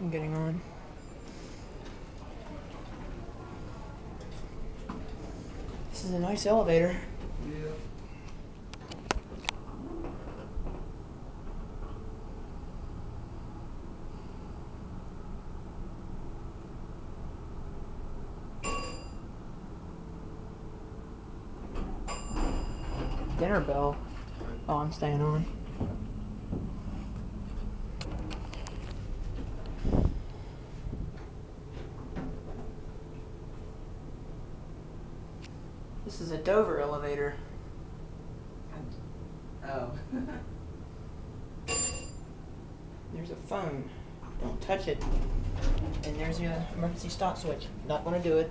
I'm getting on. This is a nice elevator. Yeah. Dinner bell. Oh, I'm staying on. This is a Dover elevator. Oh. There's a phone. Don't touch it. And there's your emergency stop switch. Not gonna do it.